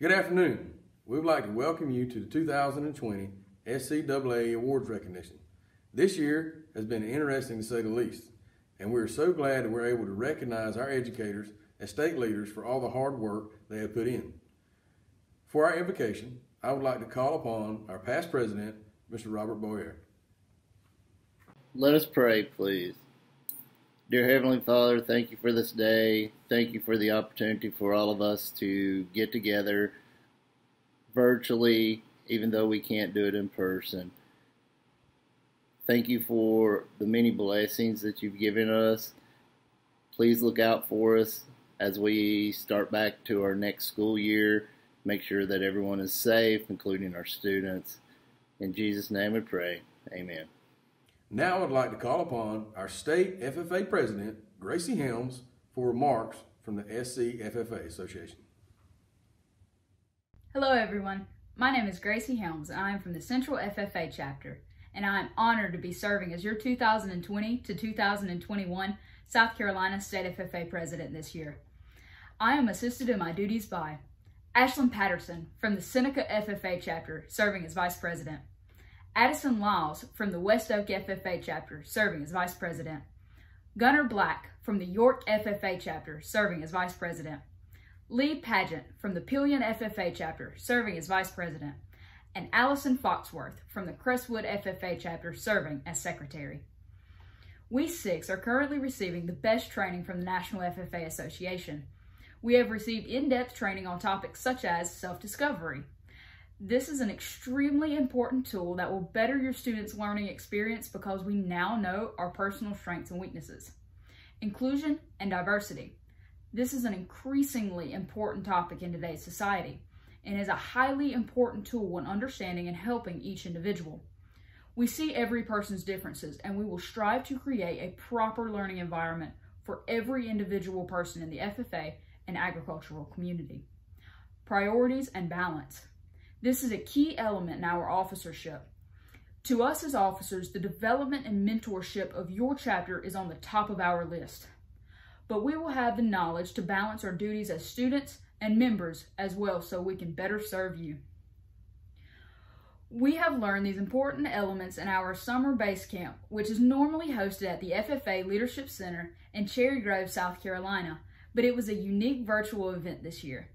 Good afternoon. We would like to welcome you to the 2020 SCAA Awards Recognition. This year has been interesting to say the least, and we are so glad that we're able to recognize our educators as state leaders for all the hard work they have put in. For our invocation, I would like to call upon our past president, Mr. Robert Boyer. Let us pray, please. Dear Heavenly Father, thank you for this day. Thank you for the opportunity for all of us to get together virtually, even though we can't do it in person. Thank you for the many blessings that you've given us. Please look out for us as we start back to our next school year. Make sure that everyone is safe, including our students. In Jesus' name we pray. Amen. Now I would like to call upon our state FFA president, Gracie Helms, for remarks from the SC FFA Association. Hello everyone. My name is Gracie Helms and I am from the Central FFA chapter and I am honored to be serving as your 2020 to 2021 South Carolina State FFA president this year. I am assisted in my duties by Ashlyn Patterson from the Seneca FFA chapter, serving as Vice President. Addison Lyles from the West Oak FFA chapter, serving as Vice President. Gunnar Black from the York FFA chapter, serving as Vice President. Lee Pageant from the Pelion FFA chapter, serving as Vice President. And Allison Foxworth from the Crestwood FFA chapter, serving as Secretary. We six are currently receiving the best training from the National FFA Association. We have received in-depth training on topics such as self-discovery. This is an extremely important tool that will better your students' learning experience because we now know our personal strengths and weaknesses. Inclusion and diversity. This is an increasingly important topic in today's society and is a highly important tool when understanding and helping each individual. We see every person's differences and we will strive to create a proper learning environment for every individual person in the FFA and agricultural community. Priorities and balance. This is a key element in our officership. To us as officers, the development and mentorship of your chapter is on the top of our list. But we will have the knowledge to balance our duties as students and members as well so we can better serve you. We have learned these important elements in our summer base camp, which is normally hosted at the FFA Leadership Center in Cherry Grove, South Carolina, but it was a unique virtual event this year.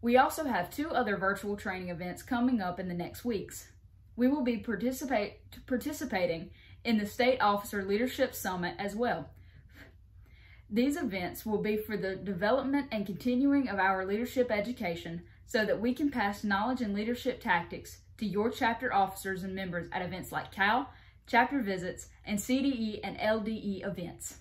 We also have two other virtual training events coming up in the next weeks. We will be participate, participating in the State Officer Leadership Summit as well. These events will be for the development and continuing of our leadership education so that we can pass knowledge and leadership tactics to your chapter officers and members at events like CAL, chapter visits, and CDE and LDE events.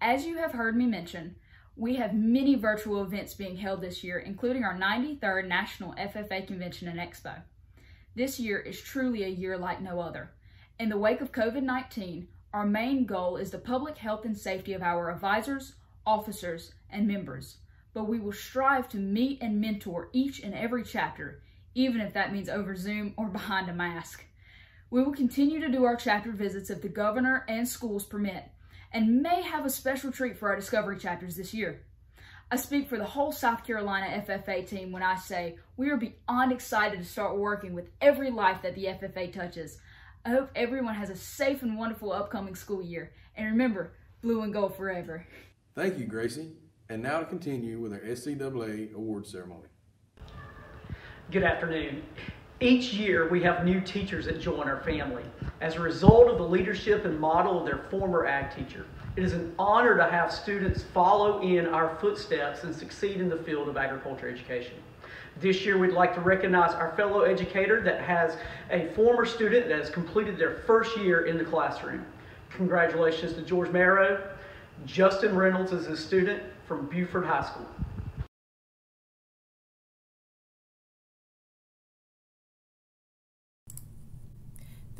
As you have heard me mention, we have many virtual events being held this year, including our 93rd National FFA Convention and Expo. This year is truly a year like no other. In the wake of COVID-19, our main goal is the public health and safety of our advisors, officers, and members. But we will strive to meet and mentor each and every chapter, even if that means over Zoom or behind a mask. We will continue to do our chapter visits if the governor and schools permit, and may have a special treat for our Discovery chapters this year. I speak for the whole South Carolina FFA team when I say we are beyond excited to start working with every life that the FFA touches. I hope everyone has a safe and wonderful upcoming school year. And remember, blue and gold forever. Thank you, Gracie. And now to continue with our SCAA award ceremony. Good afternoon. Each year we have new teachers that join our family as a result of the leadership and model of their former ag teacher. It is an honor to have students follow in our footsteps and succeed in the field of agriculture education. This year we'd like to recognize our fellow educator that has a former student that has completed their first year in the classroom. Congratulations to George Marrow. Justin Reynolds is a student from Beaufort High School.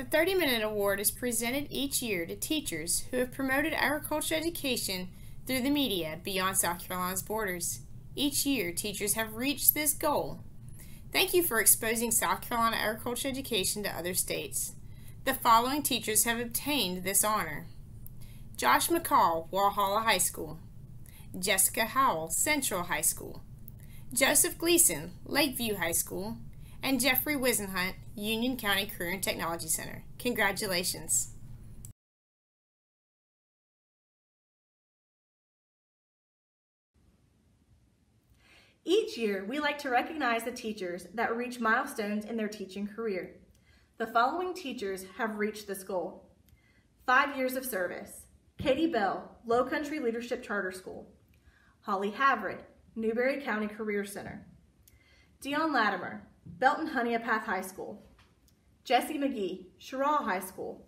The 30 Minute Award is presented each year to teachers who have promoted agriculture education through the media beyond South Carolina's borders. Each year, teachers have reached this goal. Thank you for exposing South Carolina agriculture education to other states. The following teachers have obtained this honor. Josh McCall, Walhalla High School. Jessica Howell, Central High School. Joseph Gleason, Lakeview High School, and Jeffrey Wisenhunt, Union County Career and Technology Center. Congratulations. Each year, we like to recognize the teachers that reach milestones in their teaching career. The following teachers have reached this goal. Five years of service. Katie Bell, Low Country Leadership Charter School. Holly Havrid, Newberry County Career Center. Dion Latimer, Belton Honea Path High School. Jesse McGee, Cheraw High School.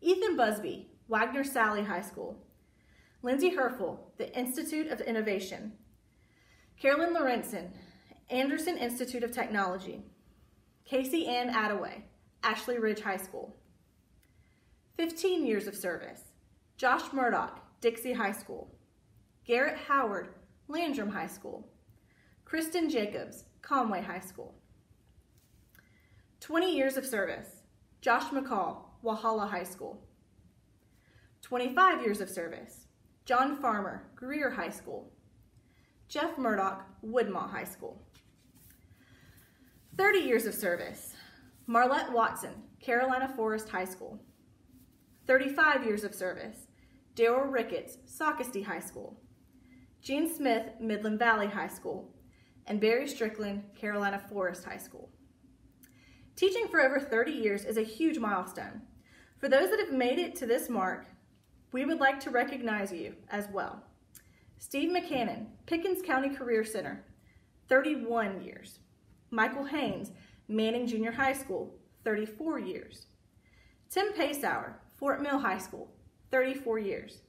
Ethan Busby, Wagner Salley High School. Lindsay Herfel, the Institute of Innovation. Carolyn Lorenzen, Anderson Institute of Technology. Casey Ann Attaway, Ashley Ridge High School. 15 years of service. Josh Murdoch, Dixie High School. Garrett Howard, Landrum High School. Kristen Jacobs, Conway High School. 20 years of service. Josh McCall, Walhalla High School. 25 years of service. John Farmer, Greer High School. Jeff Murdoch, Woodmont High School. 30 years of service. Marlette Watson, Carolina Forest High School. 35 years of service. Daryl Ricketts, Socastee High School. Gene Smith, Midland Valley High School. And Barry Strickland, Carolina Forest High School. Teaching for over 30 years is a huge milestone. For those that have made it to this mark, we would like to recognize you as well. Steve McCannon, Pickens County Career Center, 31 years. Michael Haynes, Manning Junior High School, 34 years. Tim Pacehour, Fort Mill High School, 34 years.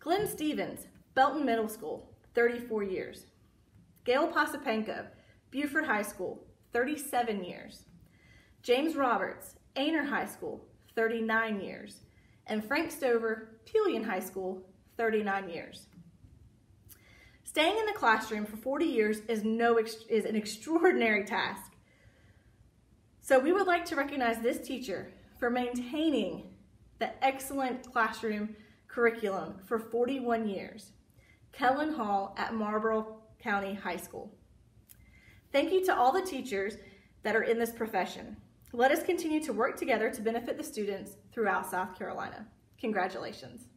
Glenn Stevens, Belton Middle School, 34 years. Gail Posipenko, Beaufort High School, 37 years. James Roberts, Aner High School, 39 years. And Frank Stover, Pelion High School, 39 years. Staying in the classroom for 40 years is, no, is an extraordinary task. So we would like to recognize this teacher for maintaining the excellent classroom curriculum for 41 years. Kellen Hall at Marlboro County High School. Thank you to all the teachers that are in this profession. Let us continue to work together to benefit the students throughout South Carolina. Congratulations.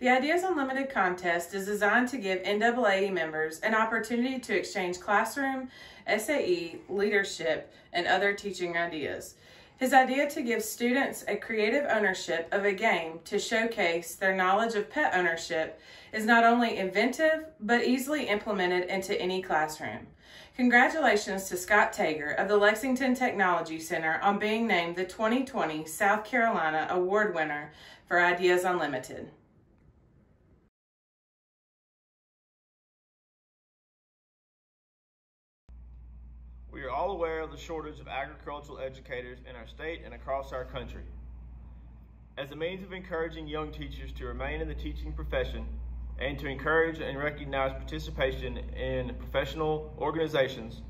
The Ideas Unlimited contest is designed to give NAAE members an opportunity to exchange classroom, SAE, leadership, and other teaching ideas. His idea to give students a creative ownership of a game to showcase their knowledge of pet ownership is not only inventive, but easily implemented into any classroom. Congratulations to Scott Tager of the Lexington Technology Center on being named the 2020 South Carolina Award winner for Ideas Unlimited. We are all aware of the shortage of agricultural educators in our state and across our country. As a means of encouraging young teachers to remain in the teaching profession and to encourage and recognize participation in professional organizations,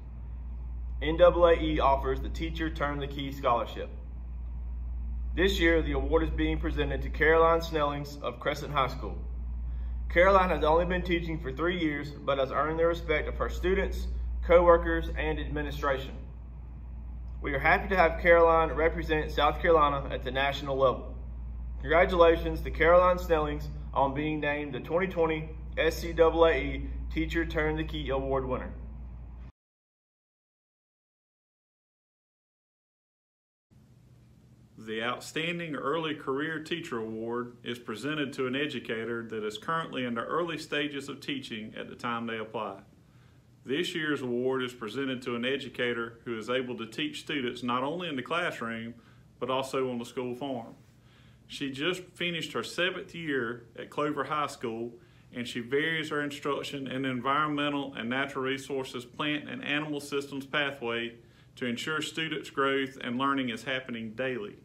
NAAE offers the Teacher Turn the Key Scholarship. This year, the award is being presented to Caroline Snellings of Crescent High School. Caroline has only been teaching for three years, but has earned the respect of her students, co-workers, and administration. We are happy to have Caroline represent South Carolina at the national level. Congratulations to Caroline Snellings on being named the 2020 SCAAE Teacher Turn the Key Award winner. The Outstanding Early Career Teacher Award is presented to an educator that is currently in the early stages of teaching at the time they apply. This year's award is presented to an educator who is able to teach students not only in the classroom, but also on the school farm. She just finished her seventh year at Clover High School and she varies her instruction in environmental and natural resources plant and animal systems pathway to ensure students' growth and learning is happening daily.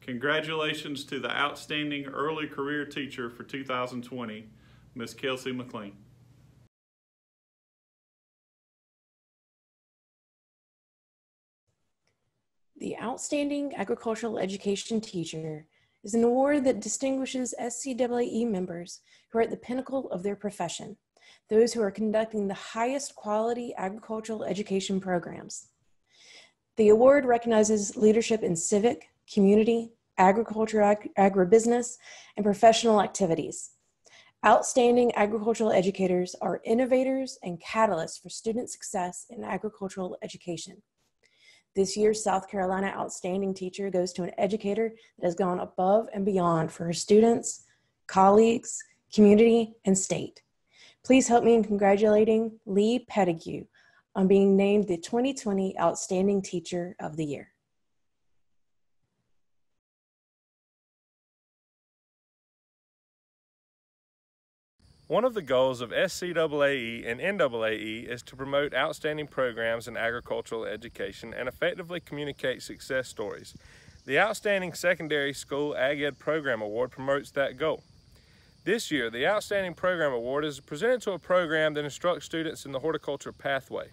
Congratulations to the outstanding early career teacher for 2020, Ms. Kelsey McLean. The Outstanding Agricultural Education Teacher is an award that distinguishes SCAAE members who are at the pinnacle of their profession, those who are conducting the highest quality agricultural education programs. The award recognizes leadership in civic, community, agriculture, ag- agribusiness, and professional activities. Outstanding agricultural educators are innovators and catalysts for student success in agricultural education. This year's South Carolina Outstanding Teacher goes to an educator that has gone above and beyond for her students, colleagues, community, and state. Please help me in congratulating Lee Pettigrew on being named the 2020 Outstanding Teacher of the Year. One of the goals of SCAAE and NAAE is to promote outstanding programs in agricultural education and effectively communicate success stories. The Outstanding Secondary School Ag Ed Program Award promotes that goal. This year, the Outstanding Program Award is presented to a program that instructs students in the horticulture pathway.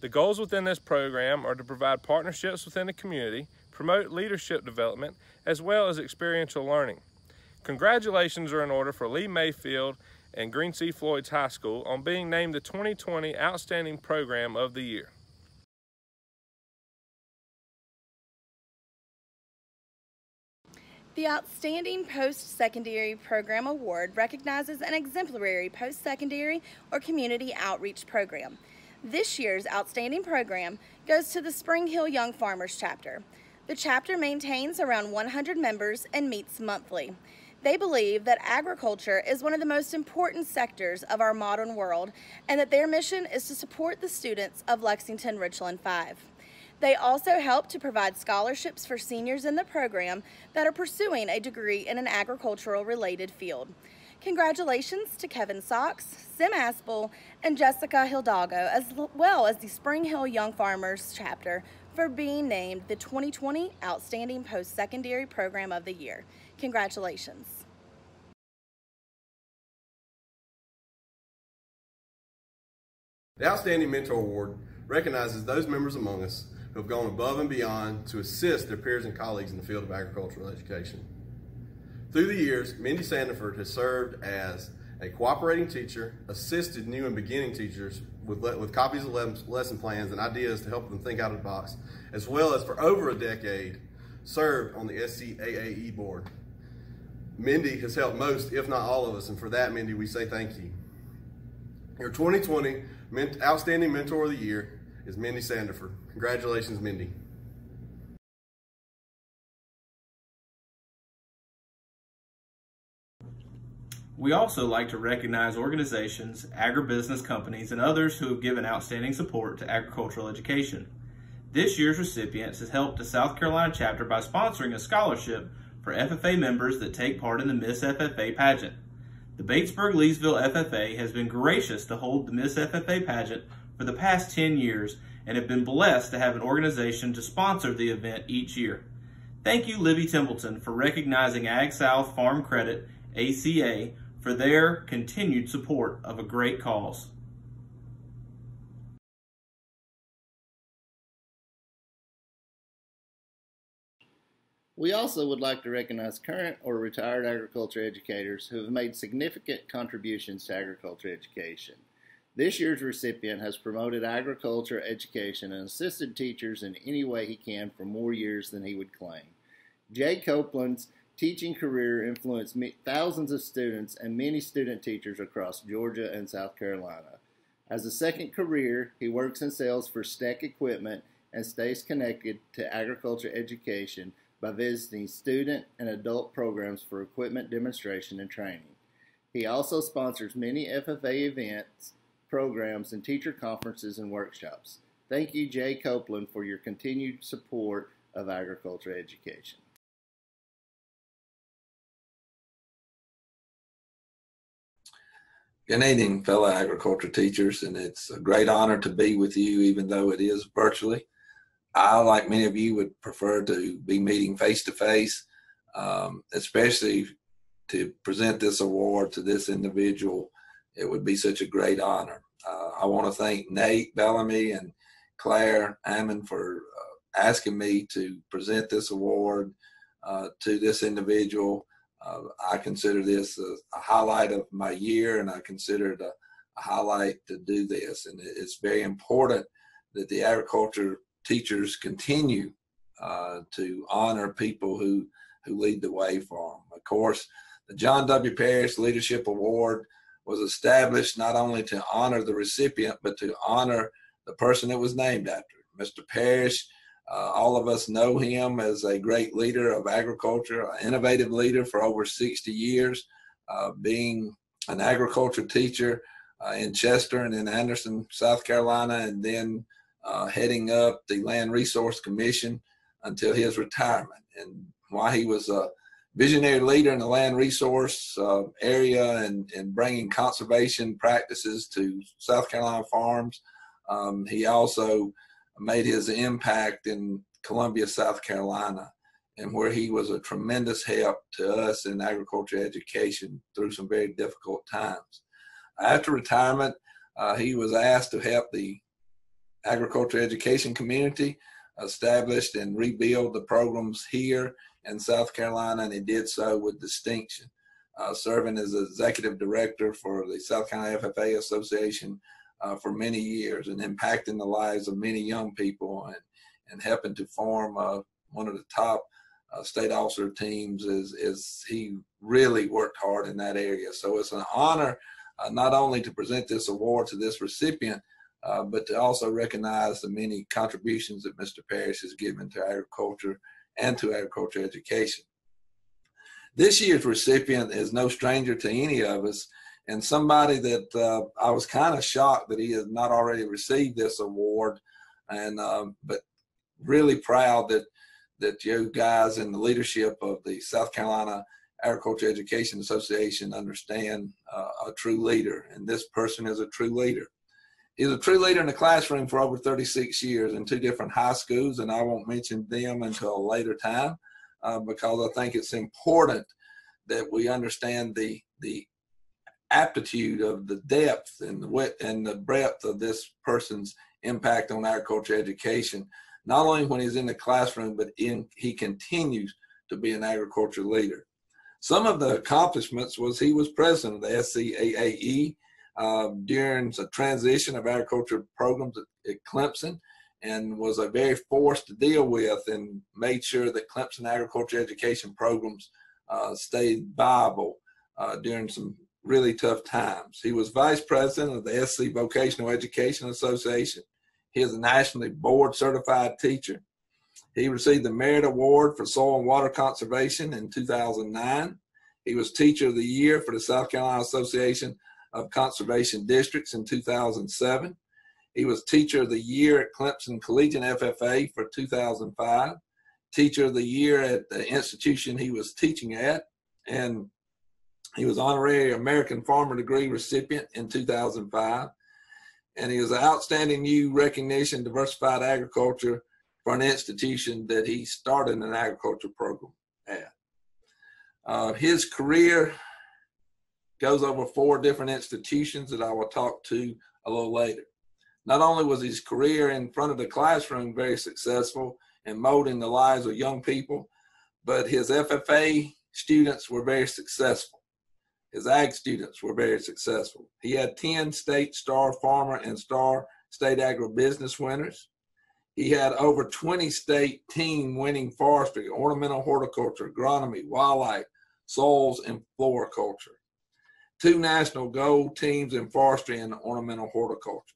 The goals within this program are to provide partnerships within the community, promote leadership development, as well as experiential learning. Congratulations are in order for Lee Mayfield and Green Sea Floyd's High School on being named the 2020 Outstanding Program of the Year. The Outstanding Post Secondary Program Award recognizes an exemplary post secondary or community outreach program. This year's outstanding program goes to the Spring Hill Young Farmers chapter. The chapter maintains around 100 members and meets monthly. They believe that agriculture is one of the most important sectors of our modern world and that their mission is to support the students of Lexington Richland 5. They also help to provide scholarships for seniors in the program that are pursuing a degree in an agricultural related field. Congratulations to Kevin Sox, Sim Aspel, and Jessica Hidalgo, as well as the Spring Hill Young Farmers chapter for being named the 2020 Outstanding Post-Secondary Program of the Year. Congratulations. The Outstanding Mentor Award recognizes those members among us who have gone above and beyond to assist their peers and colleagues in the field of agricultural education. Through the years, Mindy Sandiford has served as a cooperating teacher, assisted new and beginning teachers with, with copies of lesson plans and ideas to help them think out of the box, as well as for over a decade, served on the SCAAE board. Mindy has helped most, if not all of us, and for that, Mindy, we say thank you. Your 2020 Outstanding Mentor of the Year is Mindy Sandiford. Congratulations, Mindy. We also like to recognize organizations, agribusiness companies, and others who have given outstanding support to agricultural education. This year's recipients has helped the South Carolina chapter by sponsoring a scholarship for FFA members that take part in the Miss FFA pageant. The Batesburg Leesville FFA has been gracious to hold the Miss FFA pageant for the past 10 years and have been blessed to have an organization to sponsor the event each year. Thank you, Libby Templeton, for recognizing AgSouth Farm Credit, ACA, for their continued support of a great cause. We also would like to recognize current or retired agriculture educators who have made significant contributions to agriculture education. This year's recipient has promoted agriculture education and assisted teachers in any way he can for more years than he would claim. Jay Copeland's teaching career influenced thousands of students and many student teachers across Georgia and South Carolina. As a second career, he works in sales for Steck Equipment and stays connected to agriculture education by visiting student and adult programs for equipment demonstration and training. He also sponsors many FFA events, programs, and teacher conferences and workshops. Thank you, Jay Copeland, for your continued support of agriculture education. Good evening, fellow agriculture teachers, and it's a great honor to be with you, even though it is virtually. I, like many of you, would prefer to be meeting face to face, especially to present this award to this individual. It would be such a great honor. Uh, I want to thank Nate Bellamy and Claire Ammon for uh, asking me to present this award uh, to this individual. Uh, I consider this a, a, highlight of my year, and I consider it a, a highlight to do this. And it's very important that the agriculture teachers continue uh, to honor people who who lead the way for them. Of course, the John W. Parrish Leadership Award was established not only to honor the recipient, but to honor the person it was named after. Mr. Parrish, uh, all of us know him as a great leader of agriculture, an innovative leader for over 60 years, uh, being an agriculture teacher uh, in Chester and in Anderson, South Carolina, and then uh, heading up the Land Resource Commission until his retirement. And while he was a visionary leader in the land resource uh, area and, and bringing conservation practices to South Carolina farms. Um, he also made his impact in Columbia, South Carolina, and where he was a tremendous help to us in agriculture education through some very difficult times. After retirement, uh, he was asked to help the agriculture education community established and rebuild the programs here in South Carolina, and he did so with distinction, uh, serving as executive director for the South Carolina FFA Association uh, for many years and impacting the lives of many young people and, and helping to form uh, one of the top uh, state officer teams as, as he really worked hard in that area. So it's an honor uh, not only to present this award to this recipient, uh, but to also recognize the many contributions that Mr. Parrish has given to agriculture and to agriculture education. This year's recipient is no stranger to any of us, and somebody that uh, I was kind of shocked that he has not already received this award, and uh, but really proud that that you guys in the leadership of the South Carolina Agriculture Education Association understand uh, a true leader, and this person is a true leader. He's a true leader in the classroom for over 36 years in two different high schools, and I won't mention them until a later time uh, because I think it's important that we understand the the aptitude of the depth and the width and the breadth of this person's impact on agriculture education, not only when he's in the classroom, but in he continues to be an agriculture leader. Some of the accomplishments was he was president of the SCAAE um, during the transition of agriculture programs at, at, Clemson and was a very force to deal with and made sure that Clemson agriculture education programs uh, stayed viable uh, during some really tough times. He was vice president of the SC Vocational Education Association. He is a nationally board certified teacher. He received the Merit Award for Soil and Water Conservation in 2009. He was Teacher of the Year for the South Carolina Association of Conservation Districts in 2007. He was Teacher of the Year at Clemson Collegiate FFA for 2005, Teacher of the Year at the institution he was teaching at, and he was Honorary American Farmer Degree recipient in 2005. And he was an Outstanding U Recognition Diversified Agriculture for an institution that he started an agriculture program at. Uh, his career goes over four different institutions that I will talk to a little later. Not only was his career in front of the classroom very successful in molding the lives of young people, but his FFA students were very successful. His ag students were very successful. He had 10 state star farmer and star state agribusiness winners. He had over 20 state team winning forestry, ornamental horticulture, agronomy, wildlife, soils, and floriculture two national gold teams in forestry and ornamental horticulture,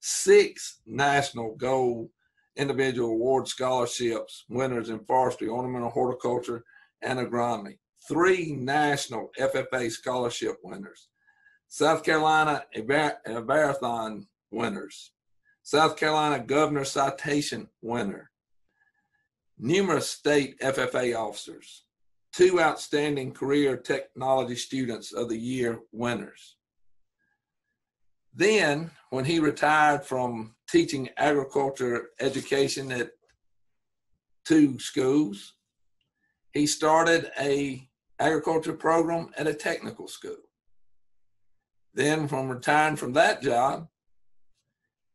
six national gold individual award scholarships winners in forestry, ornamental horticulture, and agronomy, three national FFA scholarship winners, South Carolina Marathon winners, South Carolina Governor Citation winner, numerous state FFA officers, two outstanding career technology students of the year winners. Then, when he retired from teaching agriculture education at two schools, he started a agriculture program at a technical school. Then, from retiring from that job,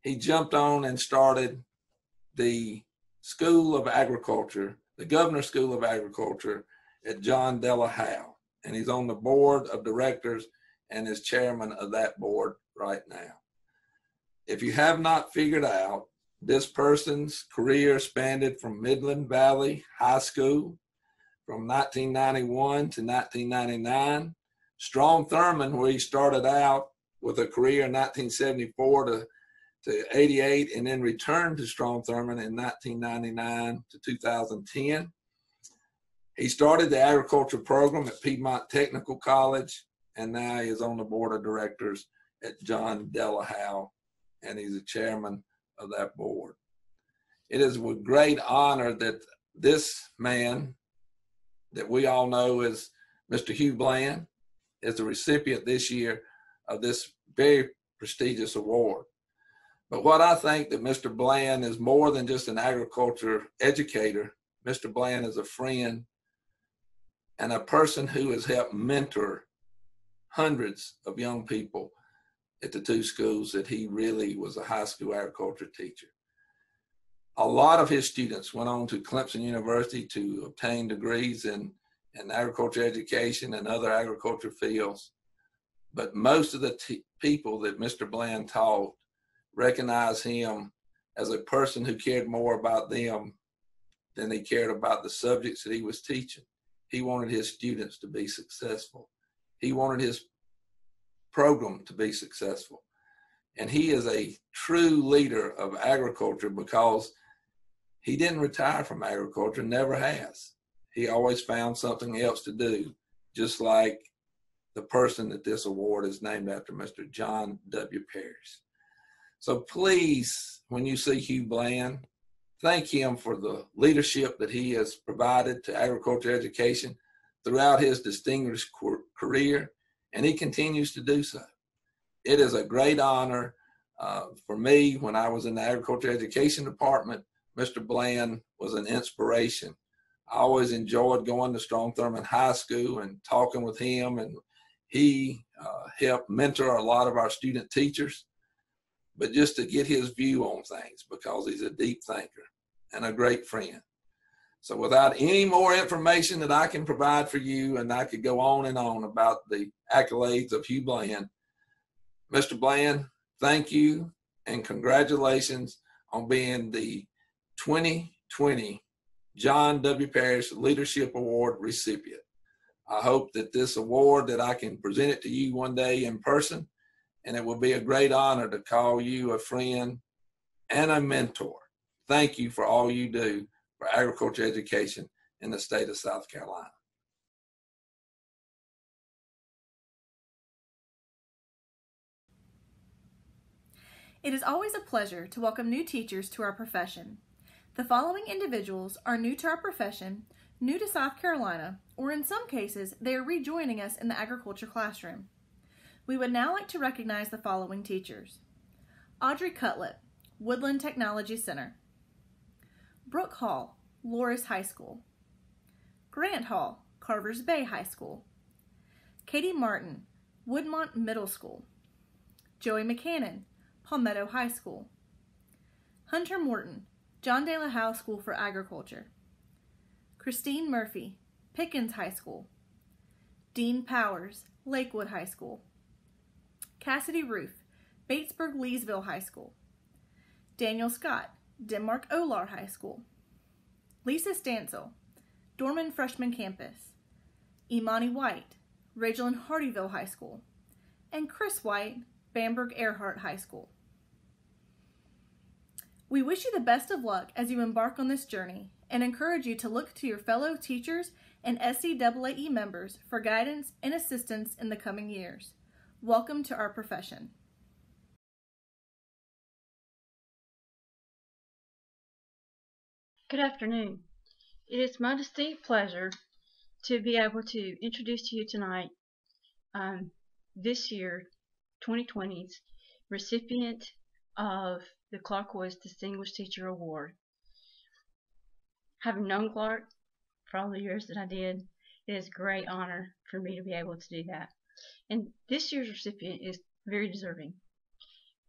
he jumped on and started the School of Agriculture, the Governor School of Agriculture at John De La Howe. And he's on the board of directors and is chairman of that board right now. If you have not figured out, this person's career spanned from Midland Valley High School from 1991 to 1999. Strom Thurmond, where he started out with a career in 1974 to, to 88 and then returned to Strom Thurmond in 1999 to 2010. He started the agriculture program at Piedmont Technical College and now he is on the board of directors at John De La Howe and he's the chairman of that board. It is with great honor that this man that we all know as Mr. Hugh Bland is the recipient this year of this very prestigious award. But what I think that Mr. Bland is more than just an agriculture educator. Mr. Bland is a friend and a person who has helped mentor hundreds of young people at the two schools that he really was a high school agriculture teacher. A lot of his students went on to Clemson University to obtain degrees in, in agriculture education and other agriculture fields. But most of the people that Mr. Bland taught recognized him as a person who cared more about them than he cared about the subjects that he was teaching. He wanted his students to be successful. He wanted his program to be successful. And he is a true leader of agriculture because he didn't retire from agriculture, never has. He always found something else to do, just like the person that this award is named after, Mr. John W. Parrish. So please, when you see Hugh Bland, thank him for the leadership that he has provided to agriculture education throughout his distinguished career and he continues to do so. It is a great honor uh, for me when I was in the agriculture education department. Mr. Bland was an inspiration. I always enjoyed going to Strom Thurmond High School and talking with him, and he uh, helped mentor a lot of our student teachers. But just to get his view on things because he's a deep thinker and a great friend. So, without any more information that I can provide for you, and I could go on and on about the accolades of Hugh Bland, Mr. Bland, thank you and congratulations on being the 2020 John W. Parrish Leadership Award recipient. I hope that this award that I can present it to you one day in person, and it will be a great honor to call you a friend and a mentor. Thank you for all you do for agriculture education in the state of South Carolina. It is always a pleasure to welcome new teachers to our profession. The following individuals are new to our profession, new to South Carolina, or in some cases, they are rejoining us in the agriculture classroom. We would now like to recognize the following teachers. Audrey Cutlett, Woodland Technology Center. Brooke Hall, Loris High School. Grant Hall, Carvers Bay High School. Katie Martin, Woodmont Middle School. Joey McCannon, Palmetto High School. Hunter Morton, John De La Howe School for Agriculture. Christine Murphy, Pickens High School. Dean Powers, Lakewood High School. Cassidy Roof, Batesburg Leesville High School. Daniel Scott, Denmark Olar High School. Lisa Stansel, Dorman Freshman Campus. Imani White, Ridgeland Hardeeville High School. And Chris White, Bamberg Ehrhardt High School. We wish you the best of luck as you embark on this journey and encourage you to look to your fellow teachers and SCAAE members for guidance and assistance in the coming years. Welcome to our profession. Good afternoon. It is my distinct pleasure to be able to introduce to you tonight um, this year 2020's recipient of the Clark Woods Distinguished Teacher Award. Having known Clark for all the years that I did, it is a great honor for me to be able to do that. And this year's recipient is very deserving.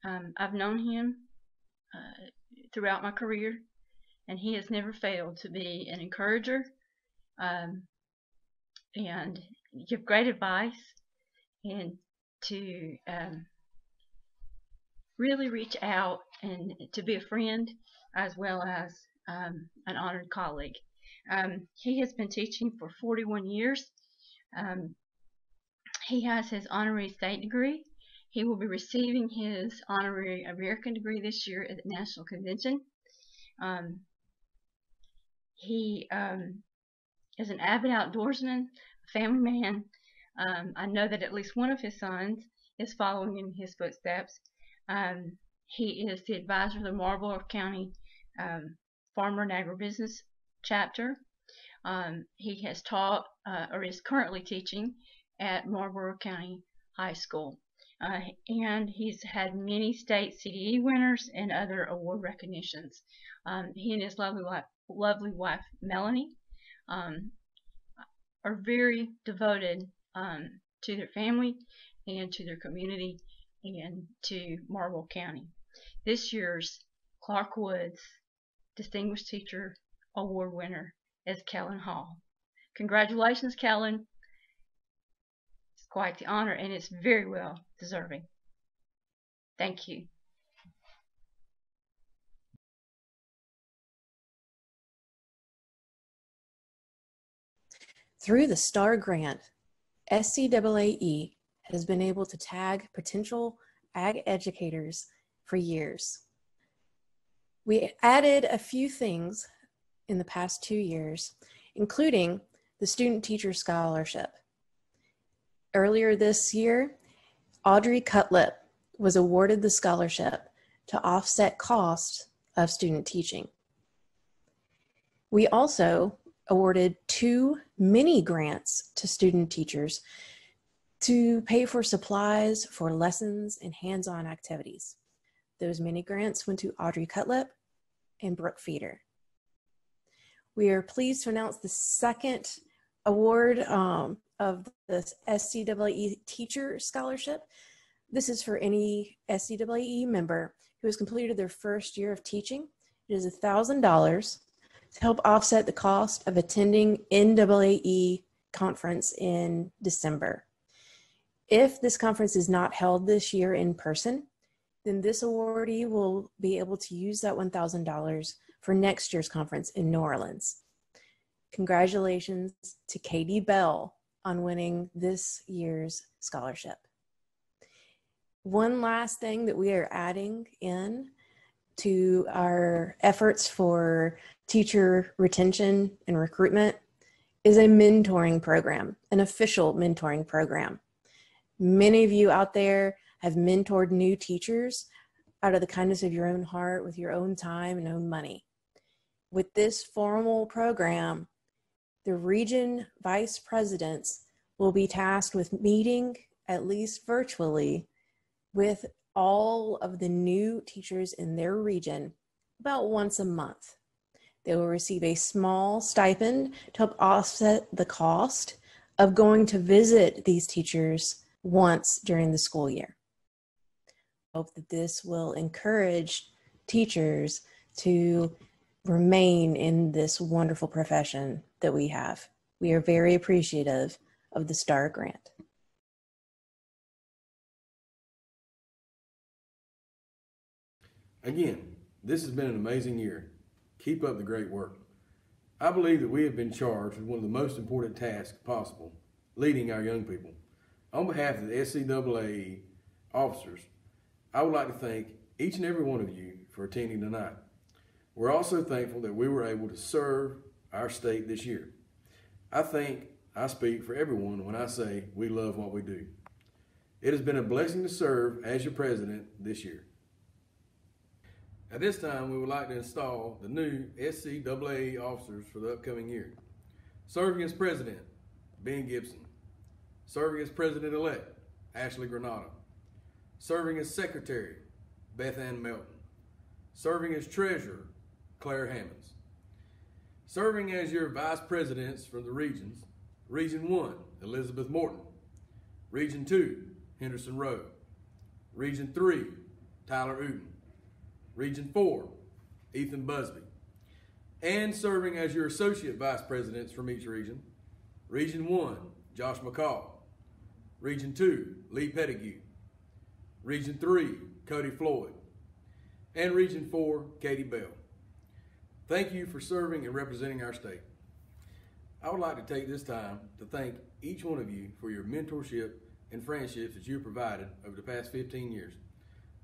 Um, I've known him uh, throughout my career and he has never failed to be an encourager um, and give great advice and to um, really reach out and to be a friend as well as um, an honored colleague. Um, he has been teaching for 41 years. Um, he has his honorary state degree. He will be receiving his honorary American degree this year at the National Convention. Um, he um, is an avid outdoorsman, a family man. Um, I know that at least one of his sons is following in his footsteps. Um, he is the advisor of the Marlboro County um, Farmer and Agribusiness chapter. Um, he has taught uh, or is currently teaching at Marlboro County High School. Uh, and he's had many state CDE winners and other award recognitions. Um, he and his lovely wife, lovely wife Melanie um, are very devoted um, to their family and to their community and to Marlboro County. This year's Clark Woods Distinguished Teacher Award winner is Kellen Hall. Congratulations, Kellen. Quite the honor and it's very well deserving. Thank you. Through the STAR grant, SCAAE has been able to tag potential ag educators for years. We added a few things in the past two years, including the Student Teacher Scholarship. Earlier this year, Audrey Cutlip was awarded the scholarship to offset costs of student teaching. We also awarded two mini grants to student teachers to pay for supplies for lessons and hands-on activities. Those mini grants went to Audrey Cutlip and Brooke Feeder. We are pleased to announce the second award um, of the SCAAE Teacher Scholarship. This is for any SCAAE member who has completed their first year of teaching. It is $1,000 to help offset the cost of attending NAAE conference in December. If this conference is not held this year in person, then this awardee will be able to use that $1,000 for next year's conference in New Orleans. Congratulations to Katie Bell on winning this year's scholarship. One last thing that we are adding in to our efforts for teacher retention and recruitment is a mentoring program, an official mentoring program. Many of you out there have mentored new teachers out of the kindness of your own heart with your own time and own money. With this formal program, the region vice presidents will be tasked with meeting, at least virtually, with all of the new teachers in their region about once a month. They will receive a small stipend to help offset the cost of going to visit these teachers once during the school year. I Hope that this will encourage teachers to remain in this wonderful profession that we have. We are very appreciative of the STAR grant. Again, this has been an amazing year. Keep up the great work. I believe that we have been charged with one of the most important tasks possible, leading our young people. On behalf of the SCAA officers, I would like to thank each and every one of you for attending tonight. We're also thankful that we were able to serve our state this year. I think I speak for everyone when I say we love what we do. It has been a blessing to serve as your president this year. At this time, we would like to install the new SCAA officers for the upcoming year. Serving as president, Ben Gibson. Serving as president-elect, Ashley Granado. Serving as secretary, Beth Ann Melton. Serving as treasurer, Claire Hammonds. Serving as your vice presidents for the regions, Region 1, Elizabeth Morton. Region 2, Henderson Rowe. Region 3, Tyler Uden. Region 4, Ethan Busby. and serving as your associate vice presidents from each region. Region 1, Josh McCall. Region 2, Lee Pettigrew. Region 3, Cody Floyd. And Region 4, Katie Bell. Thank you for serving and representing our state. I would like to take this time to thank each one of you for your mentorship and friendships that you provided over the past 15 years.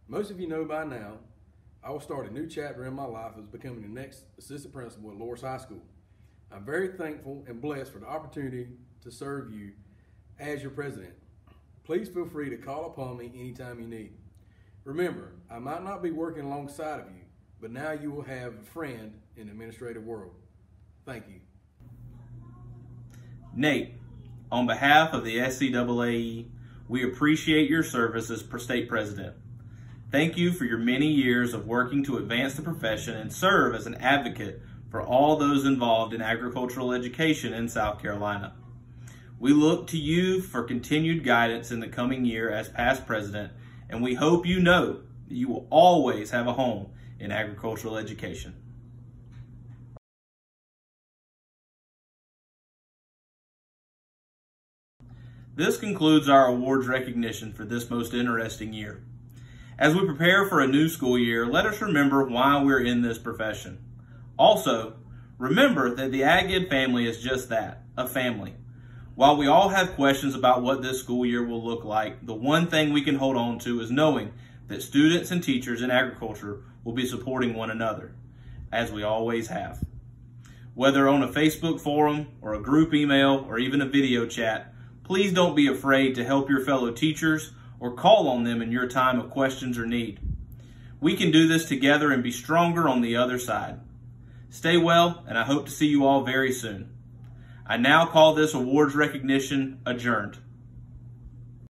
Most of you know by now, I will start a new chapter in my life as becoming the next assistant principal at Laurens High School. I'm very thankful and blessed for the opportunity to serve you as your president. Please feel free to call upon me anytime you need. Remember, I might not be working alongside of you, but now you will have a friend in the administrative world. Thank you. Nate, on behalf of the SCAAE, we appreciate your service as state president. Thank you for your many years of working to advance the profession and serve as an advocate for all those involved in agricultural education in South Carolina. We look to you for continued guidance in the coming year as past president, and we hope you know that you will always have a home in agricultural education. This concludes our awards recognition for this most interesting year. As we prepare for a new school year, let us remember why we're in this profession. Also, remember that the Ag Ed family is just that, a family. While we all have questions about what this school year will look like, the one thing we can hold on to is knowing that students and teachers in agriculture will be supporting one another, as we always have. Whether on a Facebook forum or a group email or even a video chat, Please don't be afraid to help your fellow teachers or call on them in your time of questions or need. We can do this together and be stronger on the other side. Stay well, and I hope to see you all very soon. I now call this awards recognition adjourned.